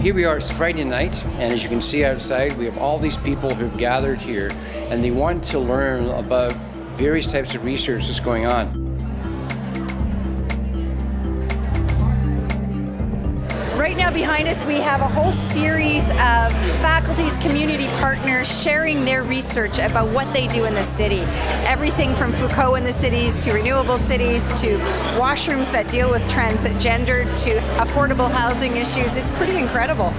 Here we are, it's Friday night, and as you can see outside, we have all these people who've gathered here, and they want to learn about various types of research that's going on. Now behind us we have a whole series of faculties, community partners sharing their research about what they do in the city. Everything from Foucault in the cities to renewable cities to washrooms that deal with transgender to affordable housing issues. It's pretty incredible.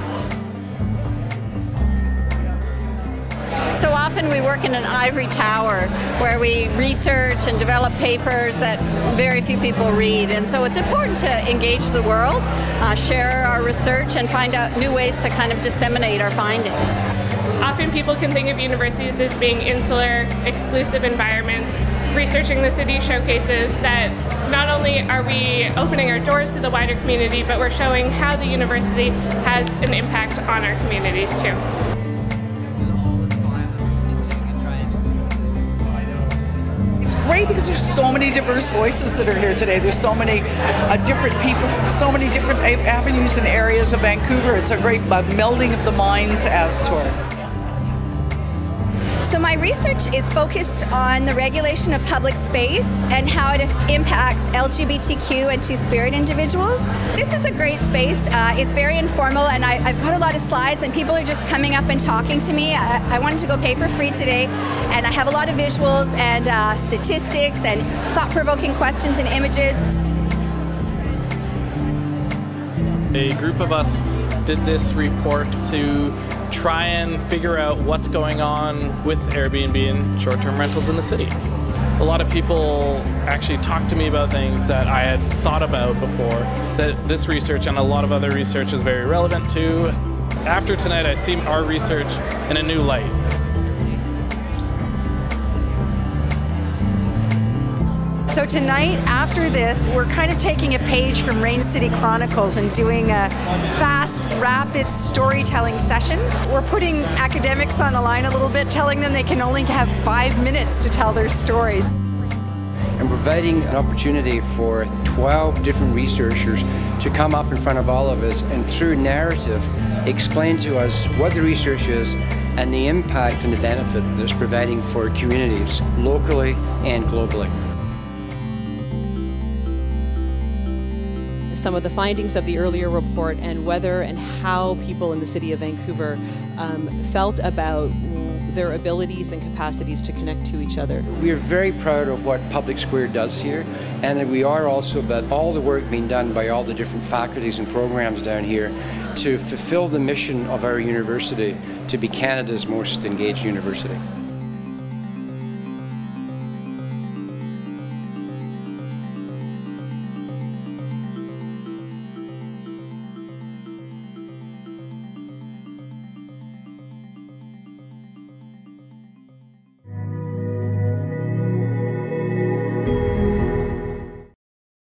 So often we work in an ivory tower where we research and develop papers that very few people read. And so it's important to engage the world, uh, share our research, and find out new ways to kind of disseminate our findings. Often people can think of universities as being insular, exclusive environments. Researching the city showcases that not only are we opening our doors to the wider community, but we're showing how the university has an impact on our communities too. Because there's so many diverse voices that are here today. There's so many uh, different people from so many different avenues and areas of Vancouver. It's a great uh, melding of the minds as tour. So my research is focused on the regulation of public space and how it impacts LGBTQ and Two-Spirit individuals. This is a great space. Uh, it's very informal and I, have got a lot of slides and people are just coming up and talking to me. I, I wanted to go paper-free today and I have a lot of visuals and uh, statistics and thought-provoking questions and images. A group of us did this report to try and figure out what's going on with Airbnb and short-term rentals in the city. A lot of people actually talk to me about things that I had thought about before that this research and a lot of other research is very relevant to. After tonight, I see our research in a new light. So tonight, after this, we're kind of taking a page from Rain City Chronicles and doing a fast, rapid storytelling session. We're putting academics on the line a little bit, telling them they can only have five minutes to tell their stories. And providing an opportunity for 12 different researchers to come up in front of all of us and through narrative explain to us what the research is and the impact and the benefit that it's providing for communities locally and globally. Some of the findings of the earlier report and whether and how people in the city of Vancouver um, felt about their abilities and capacities to connect to each other. We are very proud of what Public Square does here, and we are also about all the work being done by all the different faculties and programs down here to fulfill the mission of our university to be Canada's most engaged university.